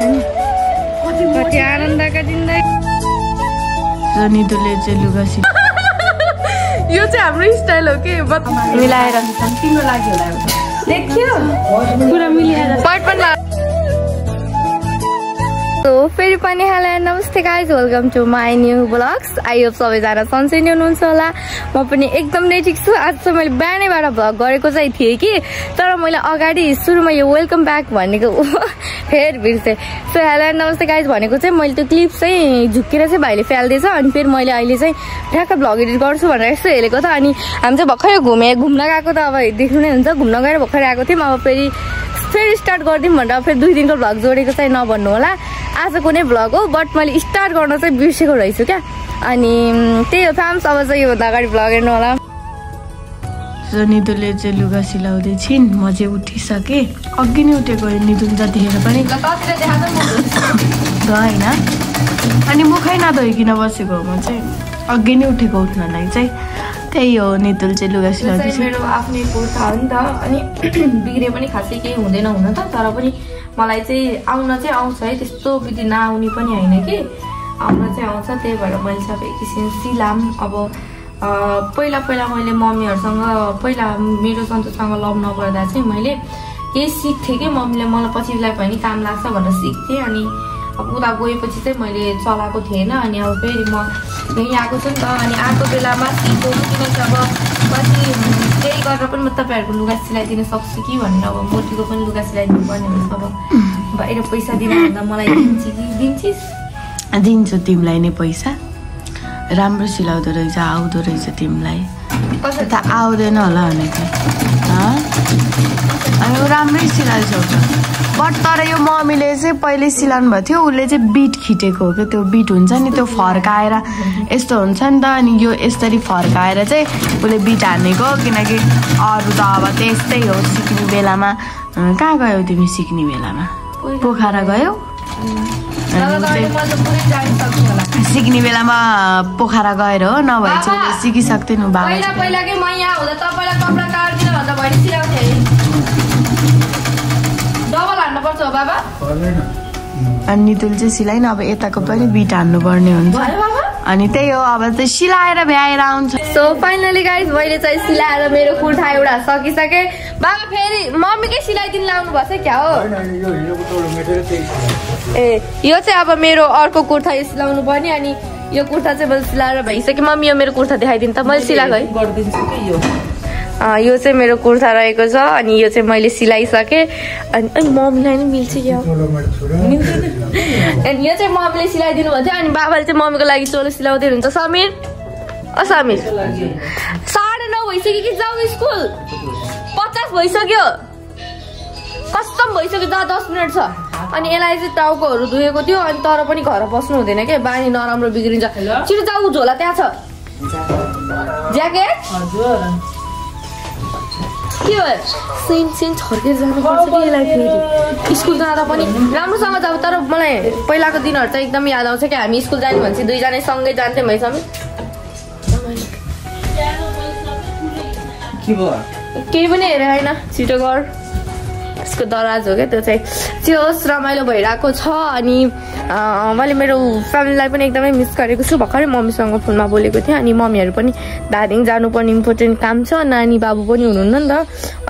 कति आनन्दका जिन्दगी। निधुले चाहिँ लुगा सि यो चाहिँ हाम्रो स्टाइल हो कि? मिलाएर तिम्रो लागि होला देखियो पुरा पनि सो फेरि पनि hello namaste guys welcome to my new vlogs I hope सबैजना सन्चै नै हुनुहुन्छ होला। म पनि एकदम नै ठिक छु। आज चाहिँ मैले बिहानैबाट भ्लग गरेको चाहिँ थिएँ कि तर मैले अगाडि सुरुमा यो वेलकम ब्याक भनेको फेरि बिर्सेँ। सो हेलो नमस्ते गाइज भनेको चाहिँ मैले त्यो क्लिप चाहिँ झुक्केर चाहिँ भाइले फ्याल्दैछ अनि फेरि मैले अहिले चाहिँ ठ्याक्क भ्लग एडिट गर्छु भनेर यस्तो हेरेको त अनि हामी चाहिँ भर्खरै घुमेँ घुम्न गएको त अब देख्नु नै हुन्छ। घुम्न गएर भर्खरै आएको थियौँ अब फेरि फेरि स्टार्ट गरिदिउँ भनेर फेरि दुई दिनको भ्लग जोडेको चाहिँ नभन्नु होला। आजको नै भ्लग हो बट मैले स्टार्ट गर्न चाहिँ बिर्सेको रहेछु क्या। अनि त्यही हो फ्याम्स अब चाहिँ योभन्दा अगाडि भ्लग हेर्नु होला। र निधुले चाहिँ लुगा सिलाउँदै छिन् म चाहिँ उठिसकेँ अघि नै उठेको हो निधुल जतिखेर पनि। होइन। अनि मुखै नधोइकन बसेको हो म चाहिँ। अघि नै उठेको उठ्नलाई चाहिँ। त्यही हो निधुल चाहिँ लुगा सिलाउँदै चाहिँ मेरो आफ्नै कुर्ता हो नि त। अनि बिग्रे पनि खासै केही हुँदैन हुन त तर पनि मलाई चाहिँ आउन चाहिँ आउँछ है त्यस्तो विधि नआउने पनि होइन कि। आउन चाहिँ आउँछ त्यही भएर मैले सबै किसिम सिलाम अब पहिला पहिला मैले मम्मीहरूसँग पहिला मेरो सन्तोषसँग लभ नगर्दा चाहिँ मैले केही सिक्थेँ कि मम्मीले मलाई पछिलाई पनि काम लाग्छ भनेर सिक्थेँ। अनि उता गएपछि चाहिँ मैले चलाएको थिएन अनि अब फेरि म यहीँ आएको छु नि त अनि आएको बेलामा सिको किनकि अब पछि केही गरेर पनि म तपाईँहरूको लुगा सिलाइदिन सक्छु कि भनेर अब मोटीको पनि लुगा सिलाइदिनु पर्ने हुन्छ अब बाहिर पैसा दिनुभन्दा मलाई दिन्छ कि दिन्छिस् दिन्छु तिमीलाई नै पैसा राम्रो सिलाउँदो रहेछ आउँदो रहेछ तिमीलाई त आउँदैन होला भनेको? अनि ऊ राम्रै सिलाइसक्छ बट तर यो मम्मीले चाहिँ पहिले सिलाउनु भएको थियो उसले चाहिँ बिट खिटेको हो क्या। त्यो बिट हुन्छ नि त्यो फर्काएर यस्तो हुन्छ नि त। अनि यो यसरी फर्काएर चाहिँ उसले बिट हानेको किनकि अरू त अब त्यस्तै हो सिक्ने बेलामा। कहाँ गयौ तिमी सिक्ने बेलामा? पोखरा गयौ? सिक्ने बेलामा पोखरा गएर हो नभए चाहिँ सिकिसक्थेन बाबा। पहिला चाहिँ। पहिलाकै म यहाँ हुँदा तपाईँलाई कपडा काट्दिनँ भन्दा भरि सिलाउँथेँ। है डबल हान्नुपर्छ हो बाबा। अनि नितुल चाहिँ सिलाइन अब यताको पनि बिट हान्नुपर्ने हुन्छ। भयो बाबा अनि त्यही हो अब चाहिँ सिलाएर भ्याएर आउँछ। सो फाइनली गाइज मैले चाहिँ सिलाएर मेरो कुर्ता एउटा सकिसकेँ। बाबा फेरि मम्मीकै सिलाइदिनु लाउनु भएको छ क्या हो? ए यो चाहिँ अब मेरो अर्को कुर्ता यो सिलाउनु पर्ने अनि यो कुर्ता चाहिँ मैले सिलाएर भइसक्यो मम्मी यो मेरो कुर्ता देखाइदिनु त मैले सिलाएको है। गरिदिन्छु कि यो चाहिँ मेरो कुर्ता रहेको छ अनि यो चाहिँ मैले सिलाइसकेँ। अनि अनि मम्मीलाई नै मिल्छ क्या अनि यो चाहिँ मम्मीले सिलाइदिनु भएको थियो अनि बाबाले चाहिँ मम्मीको लागि चोलो सिलाउँदै हुनुहुन्छ समीर। अ समीर। साढे नौ भइसक्यो कि जाऊ स्कुल? पचास भइसक्यो। कस्तम भइसक्यो जा दस मिनट छ। अनि यसलाई चाहिँ टाउकोहरू धुएको थियो अनि तर पनि घर बस्नु हुँदैन क्या बानी नराम्रो बिग्रिन्छ। छिटो जाऊ झोला त्यहाँ छ। ज्याकेट? के भयो? सेन सेन छर्केर जानुपर्छ कि यसलाई फेरि? स्कुल जाँदा पनि राम्रोसँग जाऊ तर मलाई पहिलाको दिनहरू चाहिँ एकदम याद आउँछ कि हामी स्कुल जाने भनेपछि दुईजना सँगै जान्थ्यौँ समी भयो? केही पनि हेरेँ होइन छिटो गर। त्यसको दराज हो क्या? त्यो चाहिँ त्यो रमाइलो भइरहेको छ। अनि मैले मेरो फ्यामिलीलाई पनि एकदमै मिस गरेको छु। भर्खरै मम्मीसँग फोनमा बोलेको थिएँ। अनि मम्मीहरू पनि धादिङ जानुपर्ने इम्पोर्टेन्ट काम छ। नानी बाबु पनि हुनुहुन्न नि त।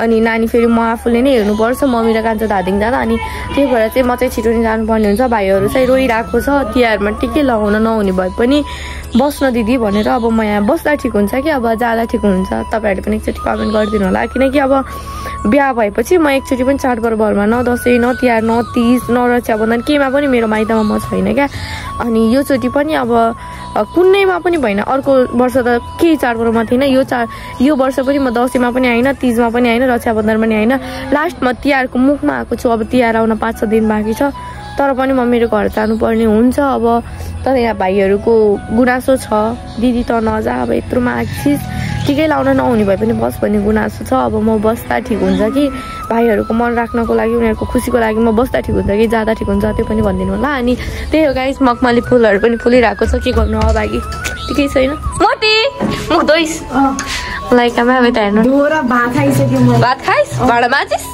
अनि नानी फेरि म आफूले नै हेर्नुपर्छ। मम्मी र कान्छ धादिङ जाँदा। अनि त्यही भएर चाहिँ म चाहिँ छिटो नै जानुपर्ने हुन्छ। भाइहरू चाहिँ रोइरहेको छ। तिहारमा टिकै लगाउन नहुने भए पनि बस्न दिदी भनेर अब म यहाँ बस्दा ठिक हुन्छ कि? अब जाँदा ठिक हुन्छ। तपाईँहरूले पनि एकचोटि कमेन्ट गरिदिनु होला। किनकि अब बिहा भएपछि म एकचोटि पनि चाडपर्वहरूमा न दसैँ न तिहार न तिज न रक्षाबन्धन केहीमा पनि मेरो माइतमा म छैन क्या। अनि योचोटि पनि अब कुनैमा पनि भएन। अर्को वर्ष त केही चाडपर्वमा थिएन। यो चाड यो वर्ष पनि म दसैँमा पनि आइन तिजमा पनि आइन रक्षाबन्धन पनि आइन। लास्टमा तिहारको मुखमा आएको छु। अब तिहार आउन पाँच छ दिन बाँकी छ। तर पनि म मेरो घर जानुपर्ने हुन्छ अब। तर यहाँ भाइहरूको गुनासो छ। दिदी त नजा अब यत्रोमा आएपछि ठिकै लाउन नहुने भए पनि बस भन्ने गुनासो छ। अब म बस्दा ठिक हुन्छ कि? भाइहरूको मन राख्नको लागि उनीहरूको खुसीको लागि म बस्दा ठिक हुन्छ कि? जाँदा ठिक हुन्छ त्यो पनि भनिदिनु होला। अनि त्यही हो गाइस मखमली फुलहरू पनि फुलिरहेको छ। के गर्नु अब बाँकी ठिकै छैन। मोटी मुख मलाई कहाँ अब यता हेर्नु। भात खाइस्? भाँडा माझिस्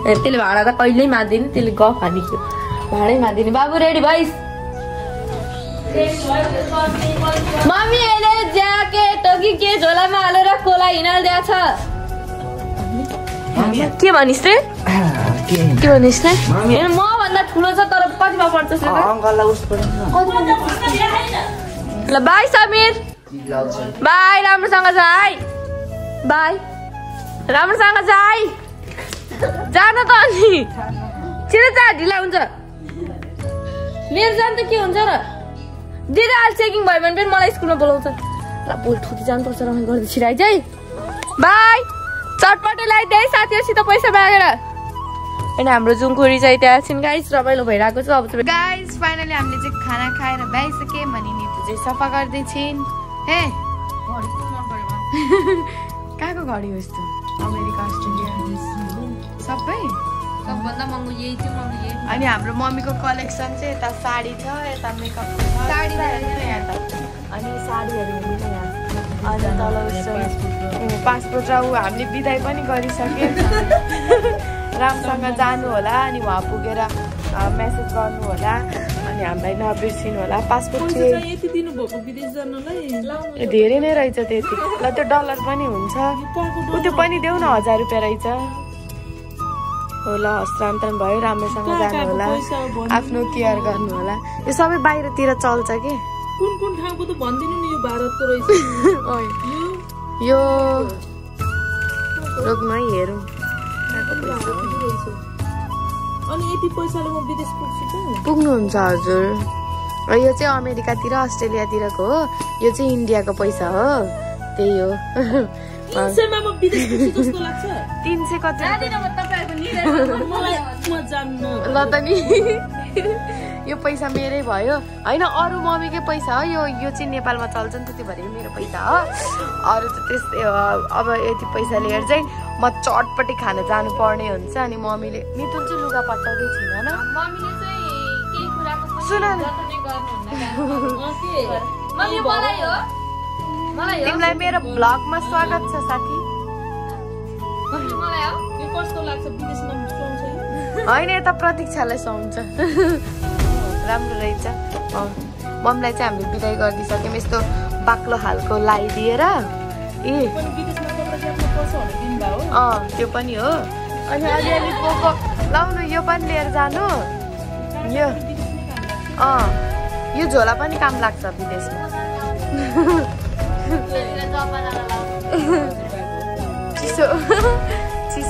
त्यसले भाँडा त कहिल्यै माझ्दैन त्यसले गफ हानिक्यो भाँडै मादिने। बाबु रेडी भइस मम्मी अहिले ज्याकेट हो कि के झोलामा हालेर कोला हिँडालिदिएको छ? के भनिस् रे? के? भनिस् रे? हेर मभन्दा ठुलो छ तर कतिमा पर्छ ल बाई समीर। बाई राम्रोसँग छ है बाई। राम्रोसँग छ है जान त अनि। छिटो जा ढिला हुन्छ। लिएर जानु त के हुन्छ र? दिदी अहिले चेकिङ भयो भने पनि मलाई स्कुलमा बोलाउँछ। ल भोलि ठुटी जानुपर्छ रमाइलो गर्दै छिटो आइज है बाई! चटपटे लगाइदिए साथीहरूसित पैसा मागेर। होइन हाम्रो जुङखुरी चाहिँ त्यहाँ एकछिन गाइस रमाइलो भइरहेको छ। अब गाइस फाइनली हामीले चाहिँ खाना खाएर भ्याइसक्यो भने नितु चाहिँ सफा गर्दैछिन्। हे? कहाँको घडी हो यस्तो? अमेरिका अस्ट्रेलिया सबै? सबभन्दा महँगो यही चाहिँ महँगो यही अनि हाम्रो मम्मीको कलेक्सन चाहिँ यता साडी छ यता मेकअपको छ। साडी अनि साडीहरू हेर्नु यहाँ। अनि तल उसो पासपोर्ट र ऊ। हामीले बिदाई पनि गरिसक्यो राम्रोसँग जानु होला अनि उहाँ पुगेर मेसेज गर्नु होला अनि हामीलाई नबिर्सिनु होला पासपोर्ट चाहिँ यति दिनुभएको विदेश जानलाई? ए, धेरै नै रहेछ त्यति। ल त्यो डलर पनि हुन्छ। ऊ त्यो पनि देऊ न हजार रुपियाँ रहेछ। हो ल हस्तान्तरण भयो राम्रोसँग जानु होला। आफ्नो केयर गर्नु होला। यो सबै बाहिरतिर चल्छ कि? कुन कुन ठाउँको त भनिदिनु नि यो भारतको रहेछ। यो? है हेरौँ। भारतको रहेछ। अनि यति पैसाले म विदेश पुग्छु त। पुग्नुहुन्छ हजुर। र यो चाहिँ अमेरिकातिर अस्ट्रेलियातिरको हो। यो चाहिँ इन्डियाको पैसा हो। त्यही हो। तिन सयमा म विदेश पुग्छु जस्तो लाग्छ। तिन सय कति? ल त नि। यो पैसा मेरै भयो। होइन अरू मम्मीकै पैसा हो। यो यो चाहिँ नेपालमा चल्छ नि त त्यो भएर मेरो पैसा हो। अरू त त्यस्तै हो। अब यति पैसा लिएर चाहिँ म चटपटी खान जानुपर्ने हुन्छ अनि मम्मीले चाहिँ लुगा होइन मम्मीले चाहिँ केही कुराको पनि सुन न। तिमीलाई मेरो ब्लगमा स्वागत छ साथी। कस्तो लाग्छ विदेशमा सुहाउँछ? यो? होइन यता प्रतीक्षालाई सुहाउँछ। राम्रो रहेछ। अँ मम्मीलाई चाहिँ हामीले बिदाई गरिदिइसक्यौँ यस्तो बाक्लो खालको लगाइदिएर ए। अँ त्यो पनि हो। अनि अलिअलि पोको। लाउनु यो पनि लिएर जानु। यो। अँ यो झोला पनि काम लाग्छ विदेशमा। चिसो।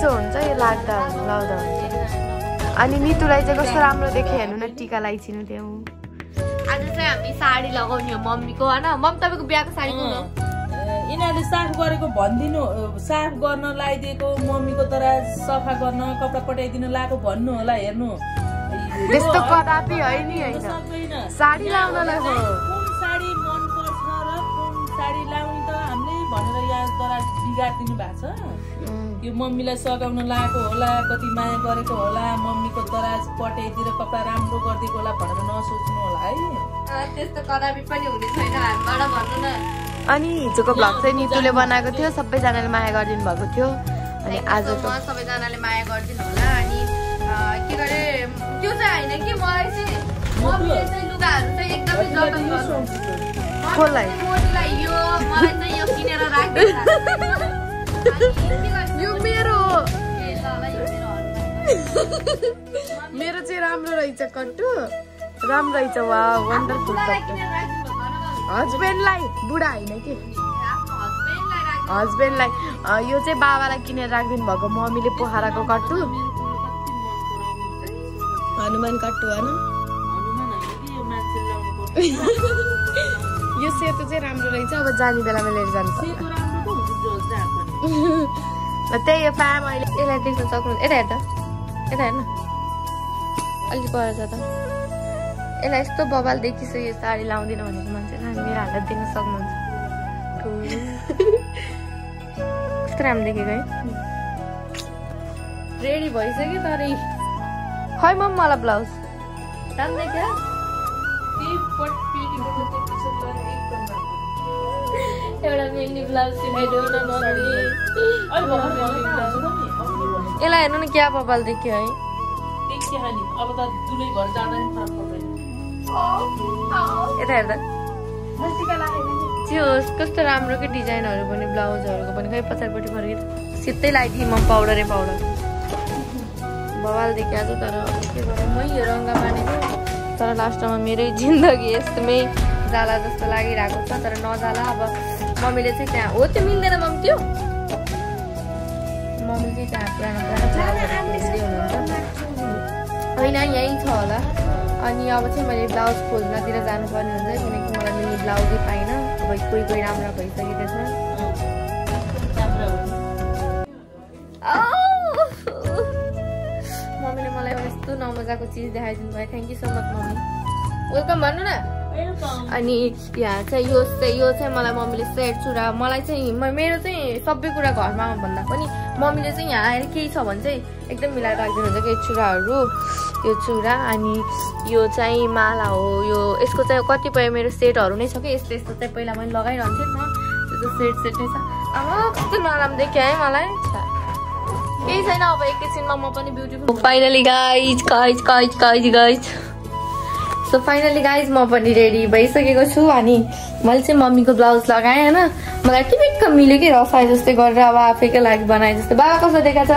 चिसो हुन्छ यो लाग्दा लाउँदा अनि नितुलाई चाहिँ कस्तो राम्रो देख्यो हेर्नु न टिका लगाइदिनु त्यहाँ। आज चाहिँ हामी साडी लगाउने हो मम्मीको होइन? मम्मी तपाईँको बिहाको साडी यिनीहरूले साफ गरेको भनिदिनु साफ गर्न लगाइदिएको मम्मीको तर सफा गर्न कपडा पठाइदिनु लगाएको भन्नु होला हेर्नु। त्यस्तो कदापि होइन नि होइन। साडी लाउनलाई हो। साडी मन पर्छ र कुन साडी लाउने त हामीले भनेर यहाँ तर बिगारिदिनु भएको छ। यो मम्मीलाई सघाउन लगाएको होला कति माया गरेको होला मम्मीको दराज पटाइदिएर कपडा राम्रो गरिदिएको होला भनेर नसोच्नु होला है। त्यस्तो कदापि पनि हुने छैन हामीबाट भन्नु न। अनि हिजोको भ्लग चाहिँ नितुले बनाएको थियो सबैजनाले माया गरिदिनु भएको थियो। अनि आजको म सबैजनाले माया गरिदिनु होला अनि के गरे त्यो चाहिँ होइन कि मलाई चाहिँ मम्मीले चाहिँ लुगाहरू चाहिँ एकदमै जतन गर्नु। यो मलाई चाहिँ यो किनेर राखिदिनु मेरो। मेरो चाहिँ राम्रो रहेछ कट्टु। राम्रो रहेछ वा वन्डरफुल कट्टु? हस्बेन्डलाई बुढा होइन कि? हस्बेन्डलाई यो चाहिँ बाबालाई किनेर राखिदिनु भएको मम्मीले पोखराको कट्टु। हनुमान कट्टु होइन यो सेतो चाहिँ राम्रो रहेछ अब जाने बेलामा लिएर जानु त्यही हो पाम अहिले यसलाई देख्न सक्नु यता हेर त यता हेर्न अलिक पर छ त यसलाई यस्तो बबाल देखिसक्यो यो साडी लाउँदिन भनेको मान्छेलाई मेरो हालत देख्न सक्नुहुन्छ कस्तो राम्रो देखेको है रेडी भइसक्यो तर खै म मलाई ब्लाउज राम्रो देखियो एउटा ब्लाउज सिलाइदेऊ न मम्मी। यसलाई हेर्नु न क्या बबाल देखियो है के यता हेर्दा त्यो कस्तो राम्रोकै डिजाइनहरू पनि ब्लाउजहरूको पनि खै पछाडिपट्टि फर्के सिधै लगाइदिएँ म पाउडरै पाउडर बवाल देखाएको तर अब के गर्नु मै यो रङ्ग मानेको तर लास्टमा मेरै जिन्दगी यस्तोमै जाला जस्तो लागिरहेको छ तर नजाला अब मम्मीले चाहिँ त्यहाँ हो त्यो मिल्दैन मम्मी त्यो। मम्मी चाहिँ त्यहाँ पुरानो होइन यहीँ छ होला। अनि अब चाहिँ मैले ब्लाउज खोज्नतिर जानुपर्ने हुन्छ किनकि मलाई मिल्ने ब्लाउजै पाइनँ। अब कोही कोही राम्रा भइसकेको छ! मम्मीले मलाई यस्तो नमजाको चिज देखाइदिनु भयो thank you so much mummy. Welcome भन्नु न। अनि यहाँ चाहिँ यो चाहिँ यो चाहिँ मलाई मम्मीले सेट चुरा मलाई चाहिँ मेरो चाहिँ सबै कुरा घरमा भन्दा पनि मम्मीले चाहिँ यहाँ आएर केही छ भने चाहिँ एकदम मिलाएर राखिदिनुहुन्छ केही चुराहरू यो चुरा अनि यो चाहिँ माला हो यो यसको चाहिँ कतिपय मेरो सेटहरू नै छ कि यस्तो यस्तो चाहिँ पहिला मैले लगाइरहन्थेँ नि त। त्यो सेट सेटै छ। अब कस्तो नराम्रो देखेँ है मलाई। केही छैन अब एकैछिनमा म पनि beautiful finally guys guys guys guys so finally guys म पनि रेडी भइसकेको छु अनि मैले चाहिँ मम्मीको ब्लाउज लगाएँ होइन? मलाई टिपिक्क मिल्यो कि रफाइ जस्तै गरेर अब आफैकै लागि बनाए जस्तो। बाबा कस्तो देखा छ?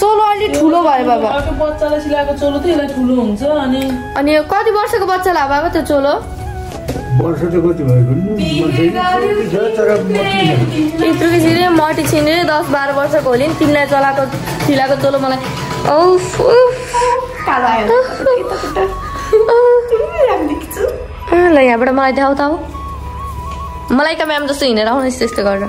चौलो अलि ठुलो भयो बाबा। बच्चालाई सिलाएको चोलो त यसलाई ठुलो हुन्छ अनि अनि कति वर्षको बच्चालाई बाबा त्यो चोलो? वर्ष त कति। यत्रो किसिमले मटी छिनेर दस बाह्र वर्षको होली नि तिमीलाई चलाएको फिलाएको चोलो मलाई। औफ, उफ। ल यहाँबाट मलाई देखाउ त अब मलाई त म्याम जस्तो हिँडेर आउनु यस्तो यस्तो गरेर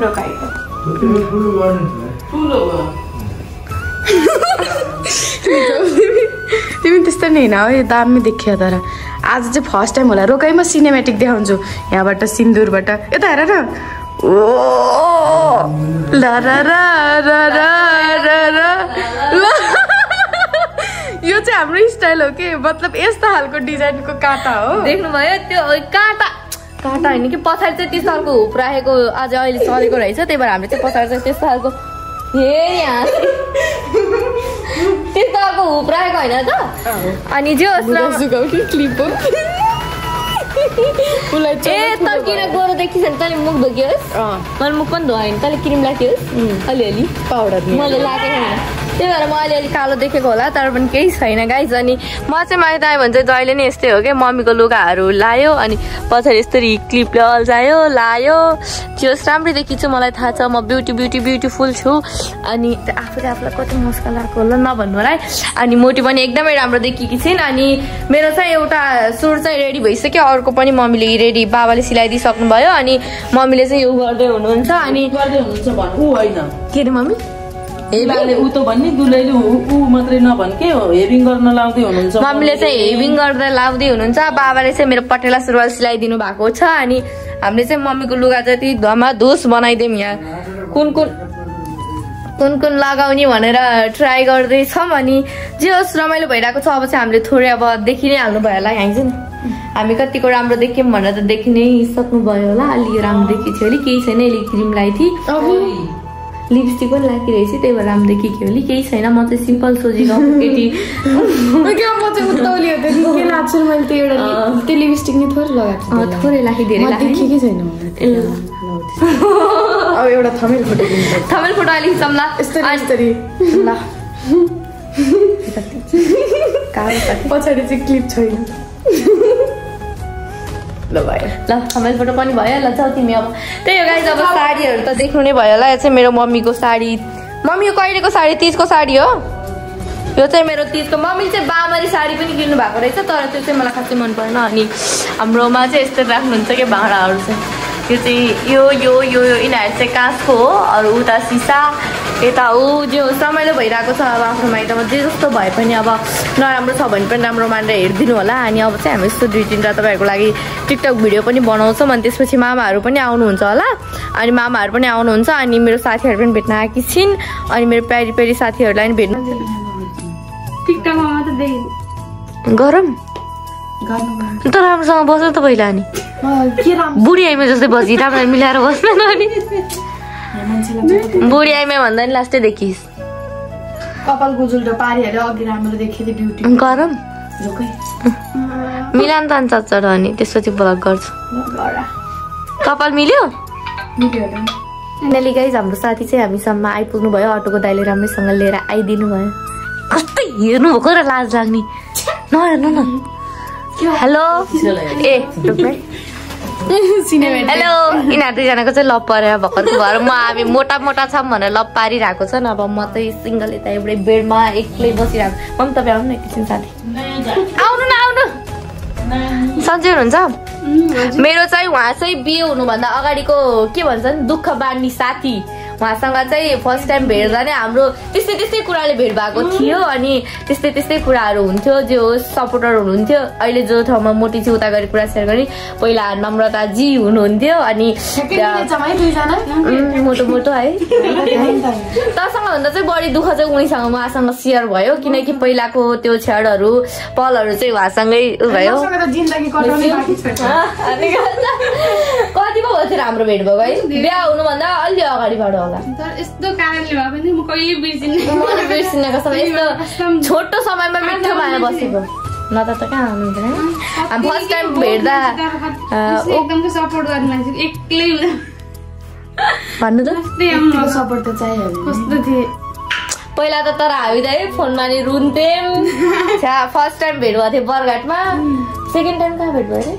तिमी त्यस्तो नि होइन है दामी देखियो तर आज चाहिँ फर्स्ट टाइम होला रोकाइमा सिनेमेटिक देखाउँछु यहाँबाट सिन्दुरबाट यता हेर न ओ ल र र र र र र ल। यो चाहिँ हाम्रो स्टाइल हो कि? मतलब यस्तो खालको डिजाइनको काँटा हो। देख्नुभयो त्यो काँटा। काँटा होइन कि? पछाडि चाहिँ त्यस्तो खालको हुप राखेको आज अहिले चलेको रहेछ त्यही भएर हामीले चाहिँ पछाडि चाहिँ त्यस्तो खालको हे यहाँ। त्यस्तो खालको हुप राखेको होइन त? अनि जे होस् न क्लिप हो। उसलाई ए त किन गोरो देखिस नि तैँले मुख धोकियोस् मैले मुख पनि धोएँ तैँले क्रिम लागियोस् अलिअलि पाउडर मैले लागेको छैन त्यही भएर म अलिअलि कालो देखेको होला तर पनि केही छैन गाइज अनि म चाहिँ माइत आएँ भने चाहिँ जहिले नै यस्तै हो क्या मम्मीको लुगाहरू लायो अनि पछाडि यस्तरी क्लिपले अल्झायो लायो त्यो राम्रै देखिन्छु मलाई थाहा छ म ब्युटी ब्युटी ब्युटिफुल छु अनि आफूले आफूलाई कति मुस्क लगाएको होला नभन्नु होला है अनि मोटी पनि एकदमै राम्रो देखिएकी छिन् अनि मेरो चाहिँ एउटा सुट चाहिँ रेडी भइसक्यो अर्को पनि मम्मीले रेडी बाबाले सिलाइदिइसक्नु भयो अनि मम्मीले चाहिँ यो गर्दै हुनुहुन्छ अनि गर्दै हुनुहुन्छ भन्नु होइन। के अरे मम्मी? ऊ त भन्ने दुलैले ऊ मात्रै नभन् के हो? हेभिङ गर्न लाउँदै हुनुहुन्छ मम्मीले चाहिँ हेभिङ गर्दा लाउँदै हुनुहुन्छ। बाबाले चाहिँ मेरो पटेला सुरुवाल सिलाइदिनु भएको छ अनि हामीले चाहिँ मम्मीको लुगा जति धमाधुस बनाइदिउँ यहाँ। कुन कुन कुन कुन लगाउने भनेर ट्राई गर्दैछौँ अनि जे होस् रमाइलो भइरहेको छ। अब चाहिँ हामीले थोरै अब देखि नै हाल्नु भयो होला। यहाँ चाहिँ हामी कतिको राम्रो देख्यौँ भनेर त देखि नै सक्नुभयो होला। अलि राम्रो देखिएको थियो अलिक केही छैन यसले क्रिम लगाएको थिएँ लिपस्टिक पनि लागिरहेछ त्यही भएर राम्रो देखियो अलिक केही छैन। म चाहिँ सिम्पल सोझेको केटी म चाहिँ उत्ताउली हो के लाग्छ मैले त्यो एउटा त्यो लिपस्टिक नि थोरै लगाएको अँ, थोरै लाखेँ धेरै देखेकै छैन। अब एउटा थमेल फोटो थमेल फोटो अलिक चम्ला। यस्तरी अनि- यस्तरी। ल। पछाडि चाहिँ क्लिप छैन। ल भयो ल फोटो पनि भयो ल तिमी अब। त्यही हो गाइज अब साडीहरू त देख्नु नै भयो होला। यो चाहिँ मेरो मम्मीको साडी। मम्मी कहिलेको साडी? तिजको साडी हो? यो चाहिँ मेरो तिजको। मम्मीले चाहिँ बामरी साडी पनि किन्नु भएको रहेछ तर त्यो चाहिँ मलाई खासै मन परेन अनि हाम्रोमा चाहिँ यस्तो राख्नुहुन्छ कि भाँडाहरू चाहिँ। यो चाहिँ यो यो यो यिनीहरू चाहिँ काँचको हो अरू उता सिसा यता ऊ जे होस् रमाइलो भइरहेको छ अब आफ्नो माइतमा जे जस्तो भए पनि अब नराम्रो छ भने पनि राम्रो मानेर हेरिदिनु होला। अनि अब चाहिँ हामी यस्तो दुई तिनवटा तपाईँहरूको लागि टिकटक भिडियो पनि बनाउँछौँ अनि त्यसपछि मामाहरू पनि आउनुहुन्छ होला। अनि मामाहरू पनि आउनुहुन्छ अनि मेरो साथीहरू पनि भेट्न आएकी छिन्। अनि मेरो प्यारी प्यारी साथीहरूलाई पनि भेट्नु टिकटकमा मात्रै गरम त राम्रोसँग बस्नु त पहिला अनि। बुढी आइमा जस्तै बसी राम्रो मिलाएर बस्दैन अनि। बुढी आइमा भन्दा नि लास्टै देखिस्। कपाल गुजुल्टो पारिहाल्यो अघि राम्रो देखेको थियो ब्युटी गरम मिलान त अन्त चढ अनि त्यसपछि ब्लग गर्छु। गरा। कपाल मिल्यो। फाइनली गाइज हाम्रो साथी चाहिँ हामीसम्म आइपुग्नु भयो अटोको दाइले राम्रैसँग लिएर आइदिनु भयो। कस्तो हेर्नु भएको र लाज लाग्ने। नहेर्नु न। हेलो। ए। हेलो यिनीहरू दुईजनाको चाहिँ लप परेर भर्खरको म हामी मोटा मोटा छौँ भनेर लप पारिरहेको छ न अब म चाहिँ सिङ्गल यता एउटै बेडमा एक्लै बसिरहेको। म पनि तपाईँ आउनु न एकैछिन साथी। आउनु न आउनु। सन्चै हुनुहुन्छ? मेरो चाहिँ उहाँ चाहिँ बिहे हुनुभन्दा अगाडिको के भन्छ नि दुःख बाँड्ने साथी। उहाँसँग चाहिँ फर्स्ट टाइम भेट्दा नै हाम्रो त्यस्तै त्यस्तै कुराले भेट भएको थियो अनि त्यस्तै त्यस्तै कुराहरू हुन्थ्यो जो सपोर्टर हुनुहुन्थ्यो। अहिले जो ठाउँमा मोटी चाहिँ उता गरी कुरा सेयर गर्ने पहिला नम्रताजी हुनुहुन्थ्यो अनि मोटो मोटो है। तसँग भन्दा चाहिँ बढी दुःख चाहिँ उनीसँग उहाँसँग सेयर भयो। किनकि पहिलाको त्यो क्षणहरू पलहरू चाहिँ उहाँसँगै भयो। छ कति पो थियो हाम्रो भेट भएको है? बिहा हुनुभन्दा अलि अगाडिबाट होला तर यस्तो कारणले भए पनि म कहिले बिर्सिने मैले बिर्सिनेको समय यस्तो छोटो समयमा मिठो माया बसेको। न त त कहाँ हुनुहुन्थेन हामी फर्स्ट टाइम भेट्दा एकदमको सपोर्ट गर्ने मान्छे एक्लै भन्नु त। कस्तै सपोर्ट त चाहिहाल्यो कस्तो थिएँ? पहिला त तर हामी त है फोनमा नि रुन्थ्यौँ। फर्स्ट टाइम भेट भएको थियो बरघाटमा। सेकेन्ड टाइम कहाँ भेट भयो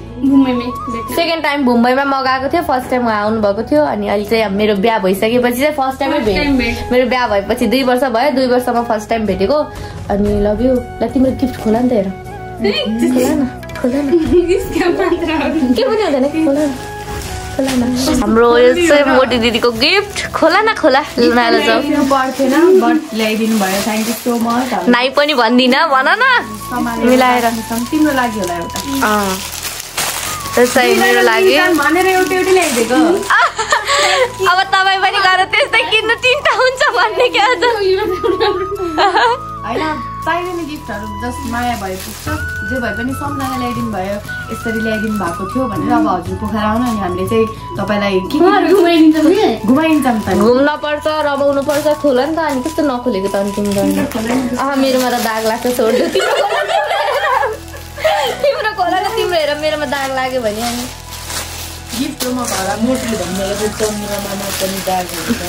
भेट्यौँ। सेकेन्ड टाइम मुम्बईमा मगाएको थियो फर्स्ट टाइम उहाँ आउनुभएको थियो अनि अहिले चाहिँ अब मेरो बिहा भइसकेपछि चाहिँ फर्स्ट टाइमै भेट। मेरो बिहा भएपछि दुई वर्ष भयो दुई वर्षमा फर्स्ट टाइम भेटेको। अनि लभ यु ल तिम्रो गिफ्ट खोला नि त हेर। खोला न खोला न। के पनि हुँदैन खोला हाम्रो यो चाहिँ मोटी दिदीको गिफ्ट खोला न खोला नाइ पनि भन्दिनँ भन न। मिलाएर। तिम्रो लागि होला एउटा अँ। त्यो चाहिँ मेरो लागि। अब तपाईँ पनि गएर त्यस्तै किन्नु तिनवटा हुन्छ भन्ने क्या होइन चाहिने गिफ्टहरू जस्ट माया भए पुग्छ जे भए पनि सम्झना ल्याइदिनु भयो यसरी ल्याइदिनु भएको थियो भनेर अब हजुर पोखरा आउनु अनि हामीले चाहिँ तपाईँलाई के त घुम्न पर्छ रमाउनु पर्छ खोला नि त अनि कस्तो नखोलेको त अनि तिम्रो अँ मेरोमा त दाग लाग्छ छोड्दै तिम्रो खोला तिम्रो खोलाको तिम्रो हेर मेरोमा दाग लाग्यो भने अनि। भन्ने पनि दाग हुन्छ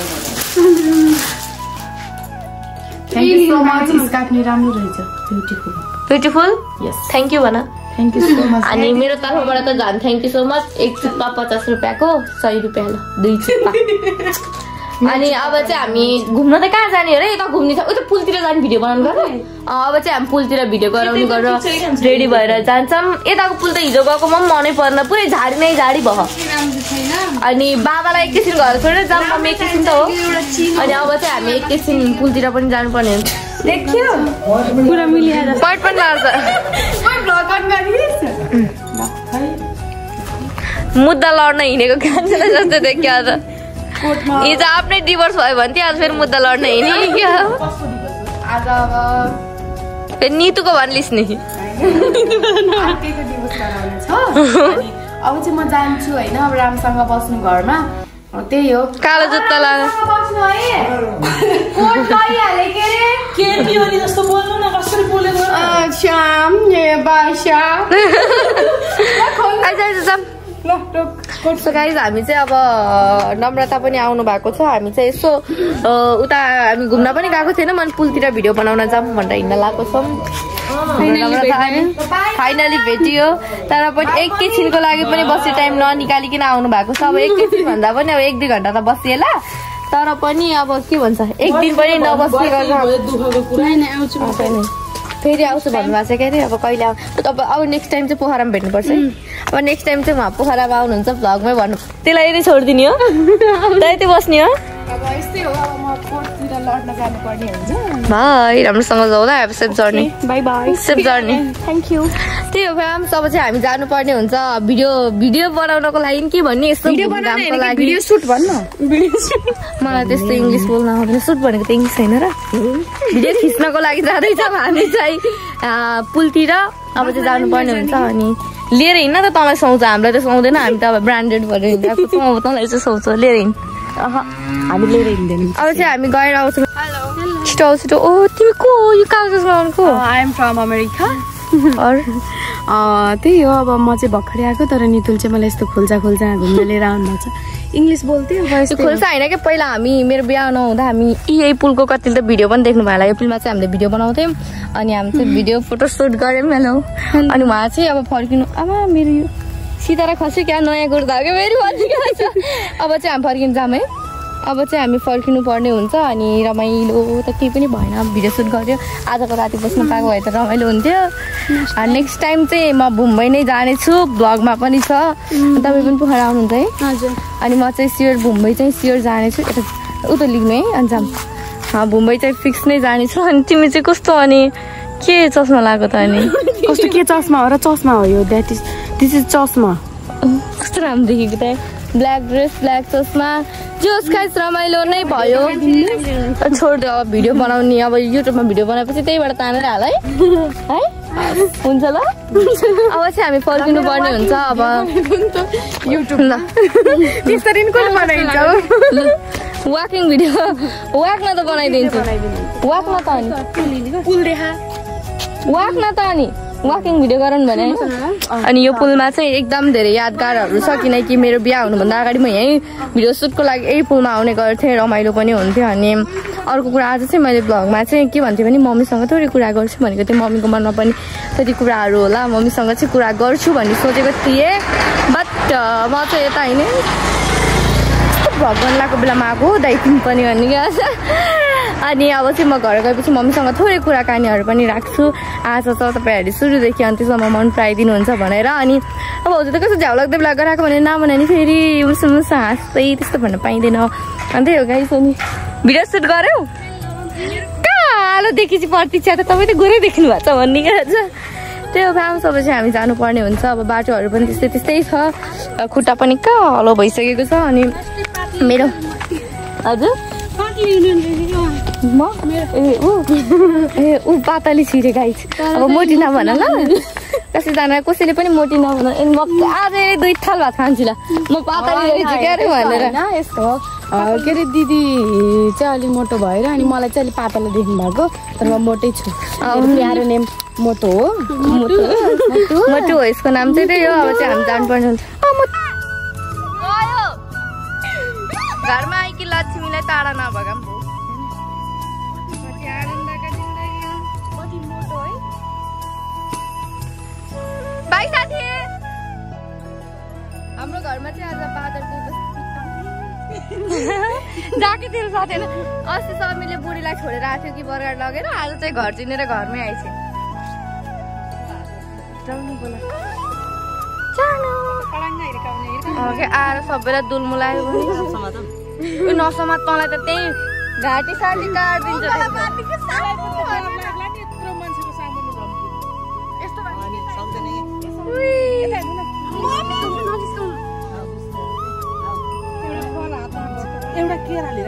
thank you so much scarf नि राम्रो रहेछ ब्युटिफुल ब्युटिफुल यस थ्याङ्क यू भन थ्याङ्क यू सो मच अनि मेरो तर्फबाट त झन् थ्याङ्क यू सो मच एक चुप्पा पचास रुपियाँको सय रुपियाँ ल। दुई चुप्पा अनि अब चाहिँ हामी घुम्न त कहाँ जाने हो र यता घुम्ने छ। उता पुलतिर जाने भिडियो बनाउनु गर्नु अब चाहिँ हामी पुलतिर भिडियो गराउनु गरेर रेडी भएर जान्छौँ। यताको पुल त हिजो गएको पनि मनै पर्न। पुरै झाडी नै झाडी भयो अनि बाबालाई एकैछिन घर छोडेर मम्मी एकैछिन त हो। अनि अब चाहिँ हामी एकैछिन पुलतिर पनि जानुपर्ने हुन्छ। देखियो। पुरा मिलिएर पॉइंट पनि लाग्छ। मुद्दा लड्न हिँडेको कान्छेलाई जस्तो देखियो त हिजो आफ्नै डिभोर्स भयो भने थियो आज फेरि मुद्दा लड्न फेरि नितुको भन्लिस् नि। अर्कैको दिवस गराउने छ। अनि अब चाहिँ म जान्छु होइन अब रामसँग बस्नु घरमा। त्यही हो। कालो जुत्ता लाग सो गाइज हामी चाहिँ अब नम्रता पनि आउनु भएको छ। हामी चाहिँ यसो उता हामी घुम्न पनि गएको थिएन मन पुलतिर भिडियो बनाउन जाऊँ भनेर हिँड्न लगाएको छौँ। फाइनली भेटियो। तर पनि एकैछिनको लागि पनि बस्ने टाइम ननिकालिकन आउनु भएको छ। अब एकैछिन भन्दा पनि अब एक दुई घन्टा त बसिएला। तर पनि अब के भन्छ एक दिन पनि नबस्ने गर्छ नै नि फेरि आउँछु भन्नुभएको छ क्या अरे? अब कहिले आउ अब अब नेक्स्ट टाइम चाहिँ पोखरामा भेट्नुपर्छ है। अब नेक्स्ट टाइम चाहिँ उहाँ पोखरामा आउनुहुन्छ भ्लगमै भन्नु। त्यसलाई यदि छोडिदिने हो? त्यही त्यो बस्ने हो? भाइ राम्रोसँग जाउँ ल अब safe journey bye bye safe journey thank you त्यही हो फ्याम अब चाहिँ हामी जानुपर्ने हुन्छ। भिडियो भिडियो बनाउनको लागि के भन्ने यस्तो भिडियो सुट भन्नु? मलाई त्यस्तो इङ्ग्लिस बोल्न आउँदैन। सुट भनेको त इङ्ग्लिस छैन र। भिडियो खिच्नको लागि जाँदैछौँ हामी चाहिँ पुलतिर। अब चाहिँ जानुपर्ने हुन्छ अनि लिएर हिँड्न त तँलाई सुहाउँछ हामीलाई त सुहाउँदैन। हामी त अब ब्रान्डेड छौँ अब तँलाई चाहिँ सुहाउँछ। लिएर हिँड। हामी लिएर हिँड्दैनौँ अब चाहिँ हामी गएर आउँछौँ। छिटो आऊ छिटो ओ तिमी को हो? यो कागज लगाउनुको आई एम फ्रम अमेरिका अरू? त्यही हो। अब म चाहिँ भर्खरै आएको तर नितुल चाहिँ मलाई यस्तो खोल्चा खोल्चा घुम्न लिएर आउनुहुन्छ इङ्ग्लिस बोल्थ्यो खोल्छ होइन क्या? पहिला हामी मेरो बिहा नहुँदा हामी यही पुलको कति त भिडियो पनि देख्नु भयो होला यो पुलमा चाहिँ हामीले भिडियो बनाउँथ्यौँ। अनि हामी चाहिँ भिडियो फोटो सुट गऱ्यौँ। हेलो। अनि उहाँ चाहिँ अब फर्किनु अब मेरो यो सितारा खस्यो क्या नयाँ हो क्या? फेरि अब चाहिँ हामी फर्किनु जाऊँ है। अब चाहिँ हामी फर्किनु पर्ने हुन्छ अनि रमाइलो त केही पनि भएन। भिडियो सुट गऱ्यो आजको राति बस्नु पाएको भए त रमाइलो हुन्थ्यो। नेक्स्ट टाइम चाहिँ म मुम्बई नै जानेछु। ब्लगमा पनि छ। तपाईँ पनि पोखरा आउनुहुन्छ है। हजुर। अनि म चाहिँ स्योर मुम्बई चाहिँ स्योर जानेछु। यता उता लेख्नु है। अनि जाऊँ। अँ, मुम्बई चाहिँ फिक्स नै जानेछु। अनि तिमी चाहिँ कस्तो अनि? के चस्मा लगाएको त अनि? कस्तो के चस्मा हो र चस्मा हो यो? द्याट इज दिस इज चस्मा। कस्तो राम्रो देखेको त? ब्ल्याक ड्रेस ब्ल्याक चस्मा। जोस् खास रमाइलो नै भयो। छोडिदियो अब भिडियो बनाउने अब युट्युबमा भिडियो बनाएपछि त्यहीबाट तानेर हाल है। है? हुन्छ ल। अब चाहिँ हामी फर्किनु पर्ने हुन्छ अब। युट्युब ल त्यसरी नि कसले बनाइन्छ? ल वाकिङ भिडियो वाक्न त बनाइदिन्छु। वाक्न त अनि। वाक्न त अनि। वाकिङ भिडियो गरौँ भने? अनि यो पुलमा चाहिँ एकदम धेरै यादगारहरू छ किनकि मेरो बिहा हुनुभन्दा अगाडि म यहीँ भिडियो सुटको लागि यही पुलमा आउने गर्थेँ रमाइलो पनि हुन्थ्यो अनि अर्को कुरा आज चाहिँ मैले ब्लगमा चाहिँ के भन्थेँ भने मम्मीसँग थोरै कुरा गर्छु भनेको थिएँ। मम्मीको मनमा पनि कति कुराहरू होला मम्मीसँग चाहिँ कुरा गर्छु भन्ने सोचेको थिएँ। बट म चाहिँ यता होइन। भगवान् लगाएको बेलामा आएको दाइकिङ पनि भन्ने क्या। अनि अब चाहिँ म घर गएपछि मम्मीसँग थोरै कुराकानीहरू पनि राख्छु। आशा छ तपाईँहरूले सुरुदेखि अन्त्यसम्म मन पराइदिनुहुन्छ भनेर। अनि अब हजुर त कस्तो झ्याउलाग्दै बेला गराएको भने नभने नि फेरि मुसु मुसु हाँस्दै त्यस्तो भन्न पाइँदैन। अनि त्यही हो गाइस अनि भिडियो सुट गऱ्यौ? कालो देखिपछि प्रतीक्षा त तपाईँ त गोरै देख्नु भएको छ भन्ने क्या त्यही हो फ्याम सबै चाहिँ हामी जानुपर्ने हुन्छ। अब बाटोहरू पनि त्यस्तै त्यस्तै छ। खुट्टा पनि कालो भइसकेको छ। अनि मेरो हजुर? म? ए ऊ। ए ऊ पातली छिरे गाई अब मोटी नभन ल। कसैजना कसैले पनि मोटी नभन। ए म अरे दुई थाल भात खान्छु ल म पातली रहेछु क्या अरे भनेर। यस्तो के अरे दिदी चाहिँ अलिक मोटो भएर अनि मलाई चाहिँ अलिक पातलो देख्नु भएको। तर म मोटै छु। प्यारो नेम मोटो हो। मोटु। मोटु। हो यसको नाम चाहिँ त्यही हो। अब चाहिँ हामी जानुपर्ने हुन्छ। घरमा आइकि लक्ष्मीलाई टाढा नभएका घरमा चाहिँ आज उपस्थिति। जाके तेरो साथी होइन अस्ति समीले बुढीलाई छोडेर आएको थियो कि बरगाड लगेर आज चाहिँ घर चिनेर घरमै के आएर सबैलाई दुलमुलायो नसमात तँलाई त त्यही घाँटी साटी काटिदिन्छ। यत्रो एउटा केरा लिएर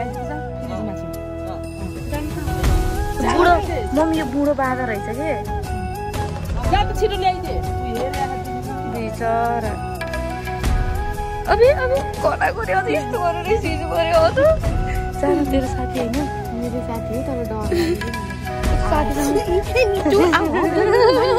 बुढो मम्मी यो बुढो बाँदर रहेछ कि? त छिटो ल्याइदे तु हेरेर बिचरा। अबे अबे कला गऱ्यो अझ यस्तो गरेर सिज गऱ्यो अझ सानो तेरो साथी होइन? मेरो साथी हो तर डर अबे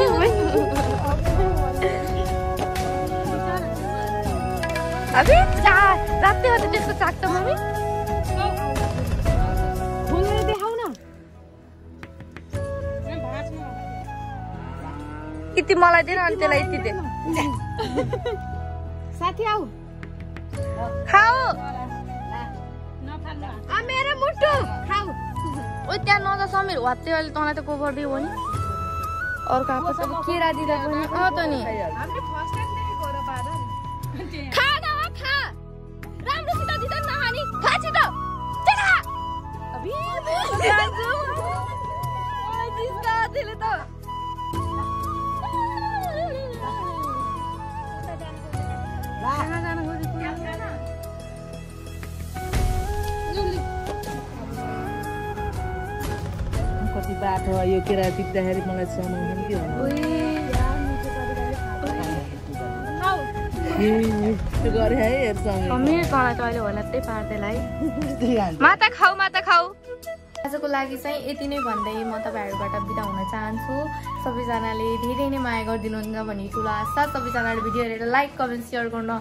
यति मलाई दिएर अनि त्यसलाई यति दे। साथी आऊ। खाऊ। मेरो मुटु। खाऊ। ओ त्यहाँ नजा समीर। वात्तै अहिले तँलाई त को गरिदियो भने। अर्को आपस अब केरा दिँदा पनि। अँ त नि। खा न खा। राम्रोसित दिँदा छिटो। मलाई त। बाटो यो केरा टिप्दाखेरि मलाई के गरे है हेर्छ माता खाऊ माता खाऊ आजको लागि चाहिँ यति नै भन्दै म तपाईँहरूबाट बिदा हुन चाहन्छु सबैजनाले धेरै नै माया गरिदिनुहुन्छ भन्ने ठुलो आशा सबैजनाले भिडियो हेरेर लाइक कमेन्ट सेयर गर्न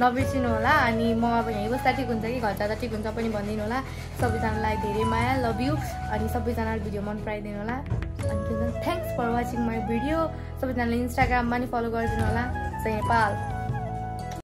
नबिर्सिनु होला अनि म अब यहीँ बस्दा ठिक हुन्छ कि? घर जाँदा ठिक हुन्छ पनि भनिदिनु होला। सबैजनालाई धेरै माया लभ यु अनि सबैजनाले भिडियो मन पराइदिनु होला। अनि thanks for watching my video सबैजनाले इन्स्टाग्राममा नि फलो गरिदिनु होला। नेपाल